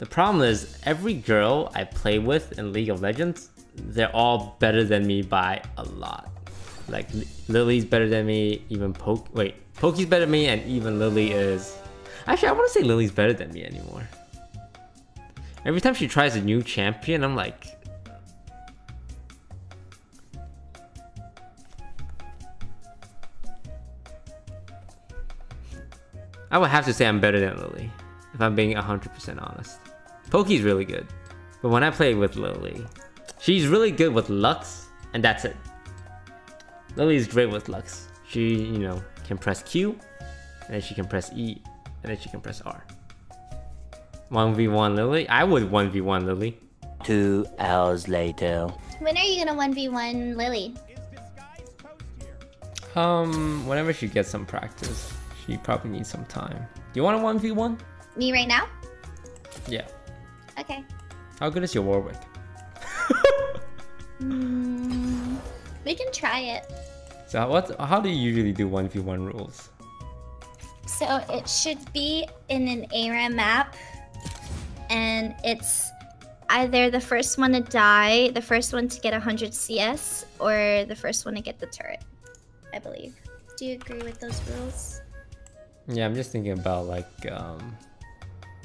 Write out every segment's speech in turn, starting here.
The problem is, every girl I play with in League of Legends, they're all better than me by a lot. Like, Lily's better than me, even Poke- wait, Poke's better than me, and even Lily is... Actually, I want to say Lily's better than me anymore. Every time she tries a new champion, I'm like... I would have to say I'm better than Lily, if I'm being 100% honest. Poke's really good, but when I play with Lily, she's really good with Lux, and that's it. Lily's great with Lux. She, you know, can press Q, and then she can press E, and then she can press R. 1v1 Lily? I would 1v1 Lily. Two hours later. When are you gonna 1v1 Lily? Um, whenever she gets some practice. She probably needs some time. Do you want a 1v1? Me right now? Yeah. Okay. How good is your Warwick? mm, we can try it. So what? How do you usually do 1v1 rules? So it should be in an ARAM map. And it's either the first one to die, the first one to get 100 CS, or the first one to get the turret, I believe. Do you agree with those rules? Yeah, I'm just thinking about like um,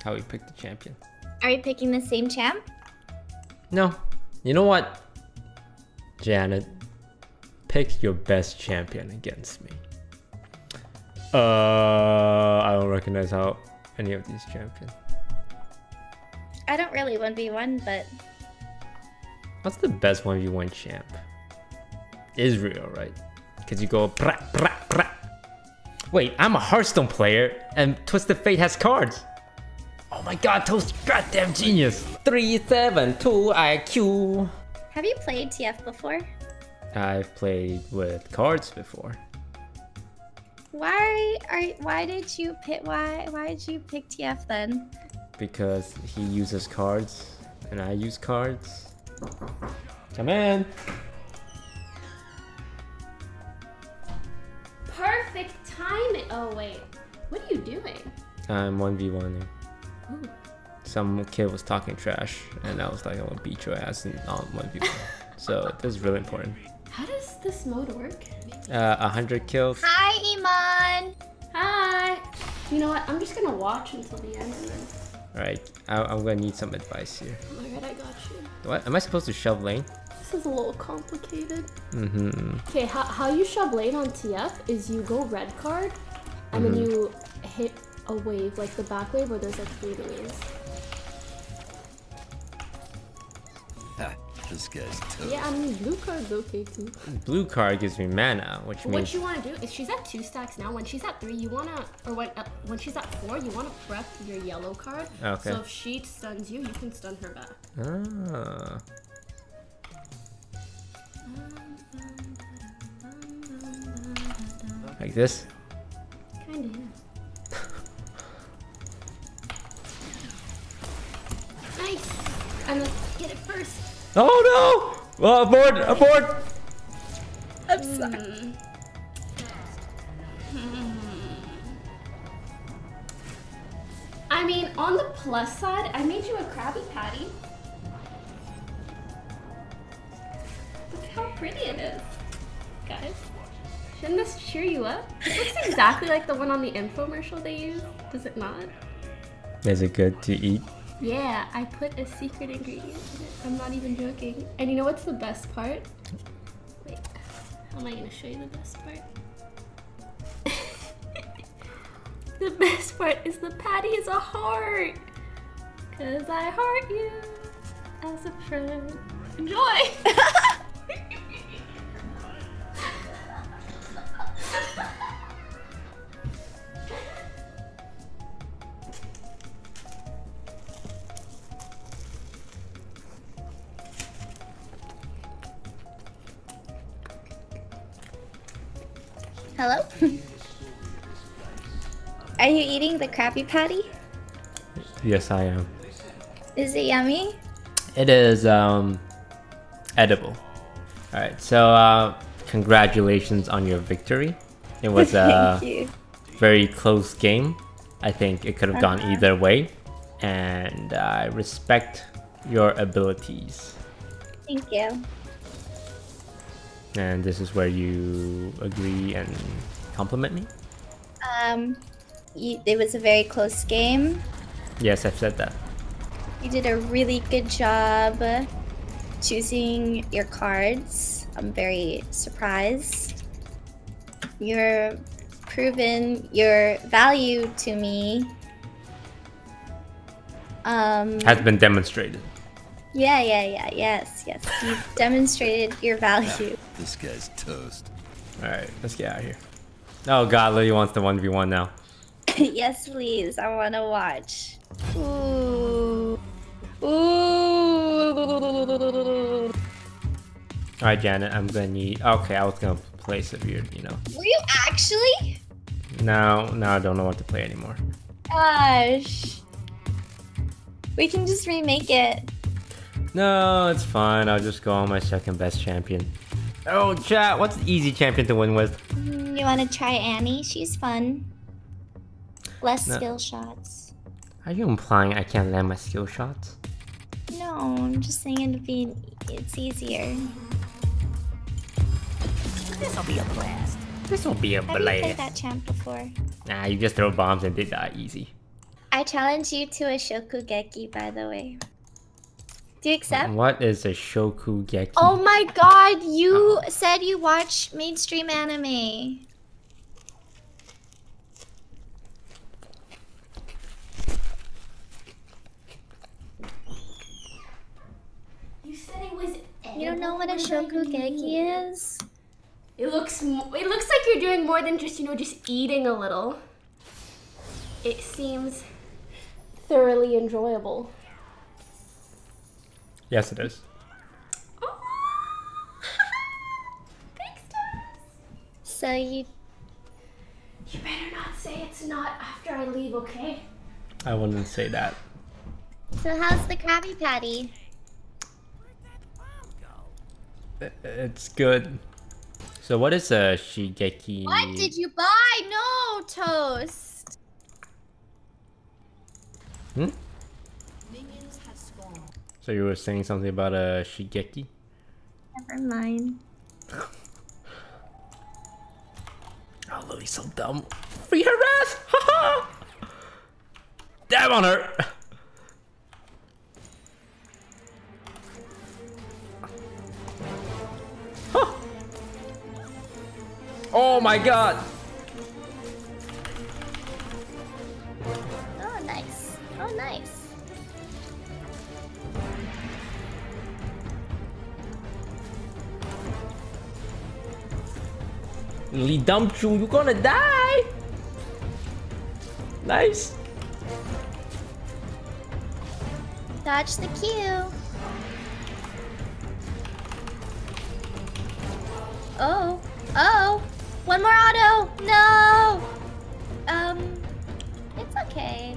how we pick the champion. Are we picking the same champ? No. You know what? Janet, pick your best champion against me. Uh, I don't recognize how any of these champions. I don't really 1v1, but... What's the best 1v1 champ? Israel, right? Because you go brah, brah, brah. Wait, I'm a Hearthstone player, and Twisted Fate has cards. Oh my god, Toast, goddamn genius. 372 IQ. Have you played TF before? I've played with cards before. Why are why did you pick why why did you pick TF then? Because he uses cards and I use cards. Come in. Perfect timing. Oh wait, what are you doing? I'm 1v1. Ooh. Some kid was talking trash and I was like, I'm gonna beat your ass in on 1v1. so this is really important. How does this mode work? Uh, 100 kills. Hi, Imane. Hi. You know what? I'm just gonna watch until the end and then. Alright, I'm gonna need some advice here. Oh my god, I got you. What? Am I supposed to shove lane? This is a little complicated. Mm-hmm. Okay, how, how you shove lane on TF is you go red card, and mm -hmm. then Mm-hmm. you hit a wave, like the back wave where there's like three waves. This guy's tough. Yeah, I mean blue card's okay too. Blue card gives me mana, which what means. What you want to do is she's at two stacks now. When she's at three, you wanna, or when uh, when she's at four, you wanna prep your yellow card. Okay. So if she stuns you, you can stun her back. Ah. Like this? Kinda. nice. And then get it first. Oh no! Oh, abort! Abort! I'm sorry. Hmm. Hmm. I mean, on the plus side, I made you a Krabby Patty. Look how pretty it is, guys. Shouldn't this cheer you up? It looks exactly like the one on the infomercial they use. Does it not? Is it good to eat? Yeah, I put a secret ingredient in it. I'm not even joking. And you know what's the best part? Wait, how am I gonna show you the best part? the best part is the patty is a heart. Cause I heart you as a friend. Enjoy! Hello? Are you eating the Krabby Patty? Yes, I am. Is it yummy? It is um, edible. All right, so uh, congratulations on your victory. It was a very close game. I think it could have gone Uh-huh. either way. and I respect your abilities. Thank you. And this is where you agree and compliment me? Um, you, it was a very close game. Yes, I've said that. You did a really good job choosing your cards. I'm very surprised. You're proven your value to me. Um, Has been demonstrated. Yeah, yeah, yeah, yes, yes. You've demonstrated your value. This guy's toast. Alright, let's get out of here. Oh god, Lily wants the 1v1 now. yes, please. I want to watch. Ooh. Ooh. Alright, Janet, I'm gonna need. Okay, I was gonna play Sivir, you know. Were you actually? No, no, I don't know what to play anymore. Gosh. We can just remake it. No, it's fine. I'll just go on my second best champion. Oh, chat, what's the easy champion to win with? Mm, You want to try Annie? She's fun. Less No. skill shots. Are you implying I can't land my skill shots? No, I'm just saying it'd be it's easier. This'll be a blast. This will be a Have you played that champ before? Nah, you just throw bombs and did that easy. I challenge you to a Shokugeki, by the way. Do you accept? What is a Shokugeki? Oh my god, you said you watch mainstream anime. You said it was. You don't know what a Shokugeki is? It looks. mo- It looks like you're doing more than just you know just eating a little. It seems thoroughly enjoyable. Yes, it is. Oh. Thanks, Tess. So you You better not say it's not after I leave, okay? I wouldn't say that. So how's the Krabby Patty? It's good. So what is a Shigeki? What did you buy? No toast. Hmm? So you were saying something about a Shigeki? Never mind. Oh, Lily's so dumb. Free her ass! Haha! Dab on her! Huh. Oh my god! Lily dumped you, you're gonna die! Nice. Dodge the Q. Oh. Oh. One more auto. No. Um. It's okay.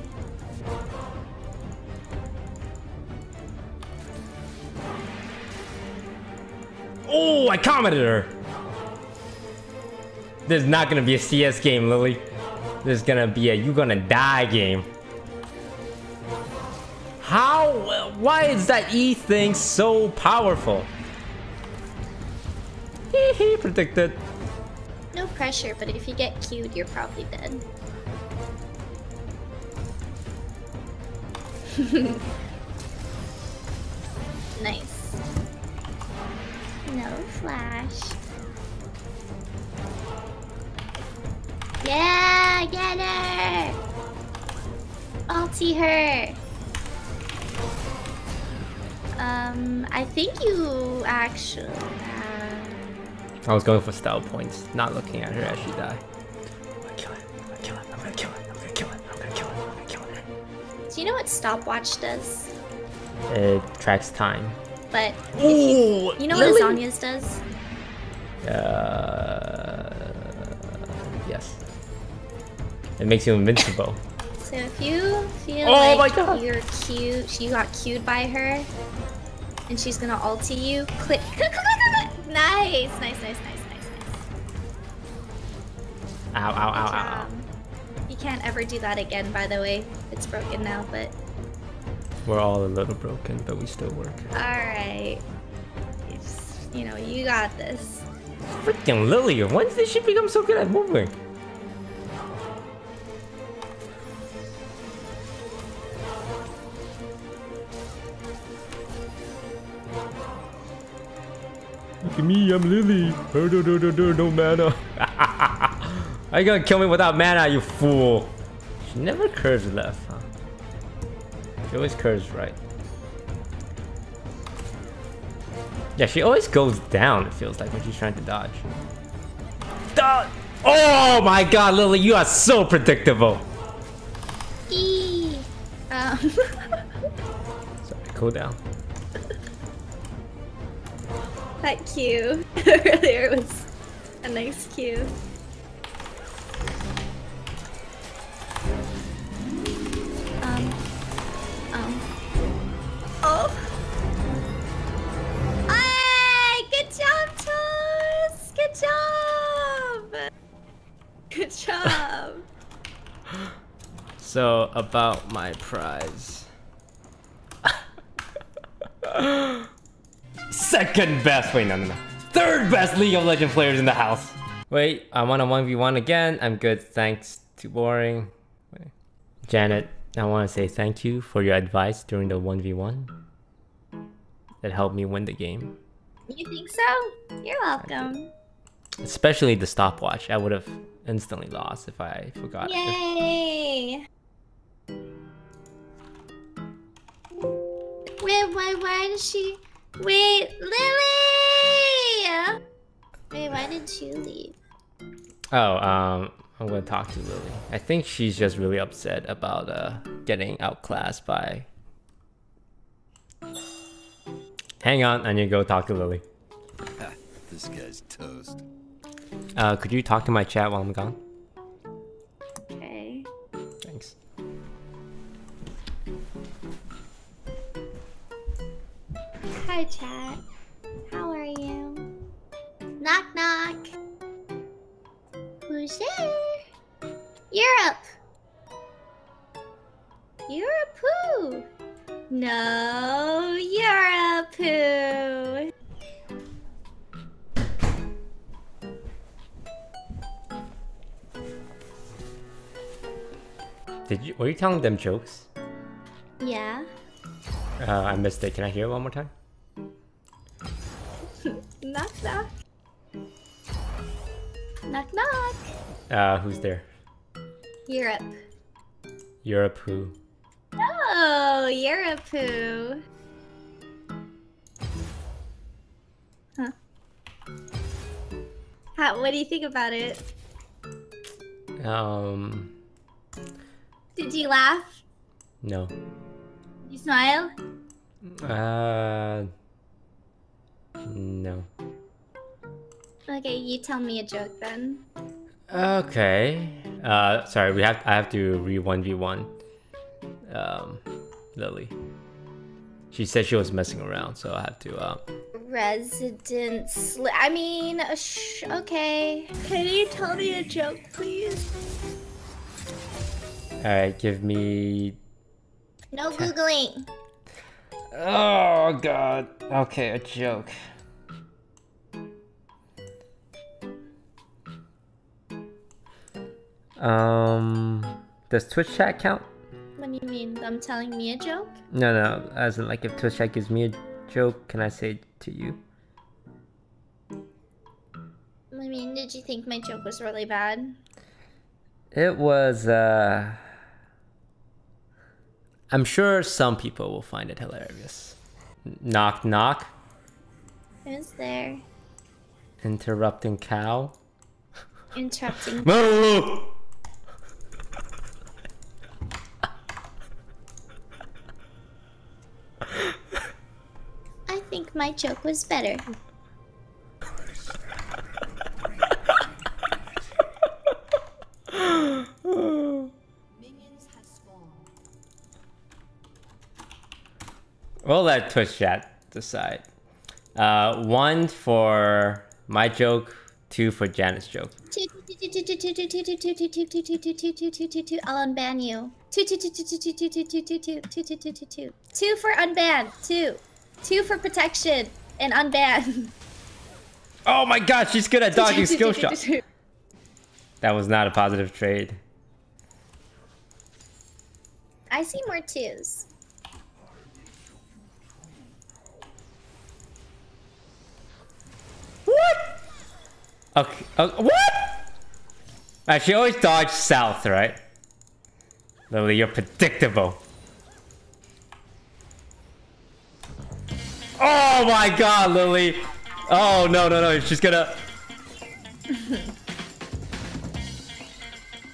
Oh, I commented her! This is not gonna be a CS game, Lily. This is gonna be a you gonna die game. How? Why is that E thing so powerful? Hee hee, predicted. No pressure, but if you get queued, you're probably dead. nice. No flash. Yeah, get her! Ulti her! Um, I think you actually. Uh, I was going for style points, not looking at her as she died. I'm kill her. I'm kill her. I'm gonna kill her. I'm gonna kill her. I'm gonna kill her. I'm gonna kill her. do you know what stopwatch does? It tracks time. But Ooh, you know what Zhonya's does? Uh, It makes you invincible. So if you feel Oh like you're cute, you got cued by her, and she's gonna ulti you, click, click, click, click, click. Nice, nice, nice, nice, nice, nice. Ow, ow, ow, Good ow. You can't ever do that again, by the way. It's broken now, but We're all a little broken, but we still work. Alright. It's- You know, you got this. Freaking Lily, when did she become so good at moving? At me, I'm Lily. No, no, no, no, no mana. Are you gonna kill me without mana, you fool? She never curves left, huh? She always curves right. Yeah, she always goes down, it feels like, when she's trying to dodge. Dodge! Oh my god, Lily, you are so predictable! Eee. Um, Sorry, cool down. That cue earlier was a nice cue. Um. Um. Oh. Hey! Good job, Toast! Good job! Good job. So, about my prize. Second best! Wait, no, no, no. Third best League of Legends players in the house! Wait, I want a 1v1 again. I'm good, thanks to Boring. Wait. Janet, I want to say thank you for your advice during the 1v1. That helped me win the game. You think so? You're welcome. Especially the stopwatch. I would have instantly lost if I forgot. If- Yay! Wait, why, why did she... Wait, Lily! Wait, why did you leave? Oh, um, I'm gonna talk to Lily. I think she's just really upset about uh getting outclassed by. Hang on, I need to go talk to Lily. This guy's toast. Uh, could you talk to my chat while I'm gone? Hi, chat. How are you? Knock, knock. Who's there? Europe. Europe who? No, Europe who? Did you? Were you telling them jokes? Yeah. Uh, I missed it. Can I hear it one more time? Knock, knock. Knock, knock. Uh, who's there? Europe. Europe who? Oh, Europe who? Huh. How, what do you think about it? Um, Did you laugh? no. Did you smile? Uh, no. Okay, you tell me a joke then. Okay. Uh, sorry, we have I have to re one v one. Um, Lily. She said she was messing around, so I have to. Uh, Resident Sli- I mean, uh, sh- okay. Can you tell me a joke, please? all right, give me. No Googling. Oh God. Okay, a joke. Um, does Twitch chat count? What do you mean? Them telling me a joke? No, no. As in, like, if Twitch chat gives me a joke, can I say it to you? I mean, did you think my joke was really bad? It was. uh... I'm sure some people will find it hilarious. Knock, knock. Who's there? Interrupting cow. Interrupting. I think my joke was better. We'll let Twitch chat decide. Uh, one for my joke, two for Janet's joke. I'll unban you. Two, two, two, two, two, two, two, two, two, two, two, two, two, two, two, two. Two for unban. Two. Two for protection and unban. Oh my god, she's good at dodging skill shots. That was not a positive trade. I see more twos. What? Okay. Uh, what? Uh, she always dodged south, right? Lily, you're predictable. Oh my god, Lily. Oh, no, no, no. She's gonna...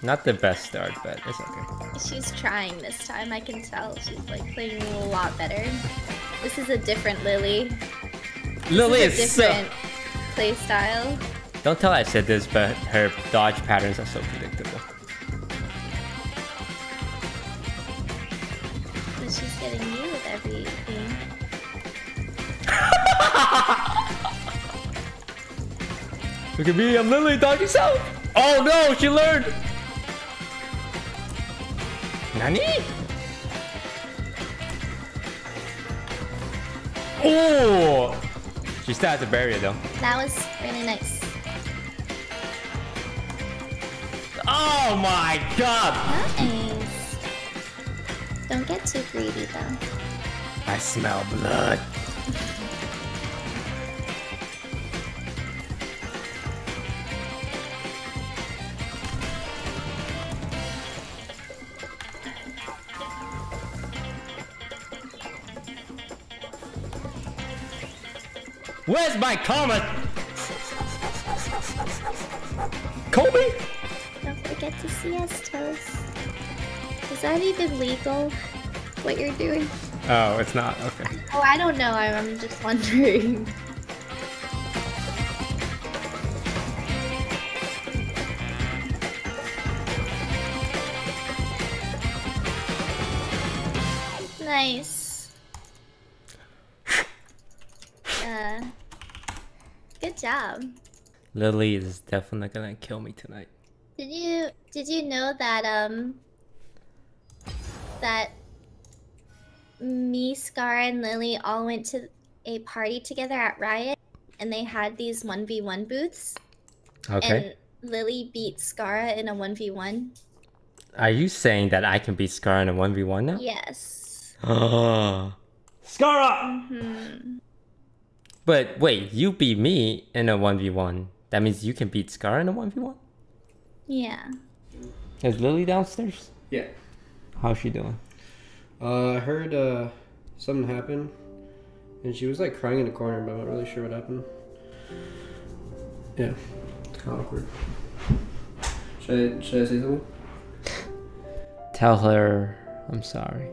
Not the best start, but it's okay. She's trying this time. I can tell she's like playing a lot better. This is a different Lily. Lily This is is a so... different play style. Don't tell I said this, but her dodge patterns are so predictable. You with everything. Look at me, I'm Lily dodging south. Oh no, she learned. Nani? Oh! She still has a barrier though. That was really nice. Oh my god! Nice. Don't get too greedy though. I smell blood. Where's my comet? Kobe? Don't forget to see us, Toast. Is that even legal? What you're doing? Oh, it's not. Okay. Oh, I don't know. I'm, I'm just wondering. Nice. Uh, good job. Lily is definitely gonna kill me tonight. Did you did you know that um that me, Scar, and Lily all went to a party together at Riot and they had these 1v1 booths Okay. and Lily beat Scarra in a 1v1? Are you saying that I can beat Scar in a 1v1 now? Yes. Scar up! Mm-hmm. But wait, you beat me in a 1v1. That means you can beat Scar in a 1v1? Yeah. Is Lily downstairs? Yeah. How's she doing? Uh, I heard uh, something happened, and she was like crying in the corner, but I'm not really sure what happened. Yeah, it's kind of awkward. Should I, should I say something? Tell her I'm sorry.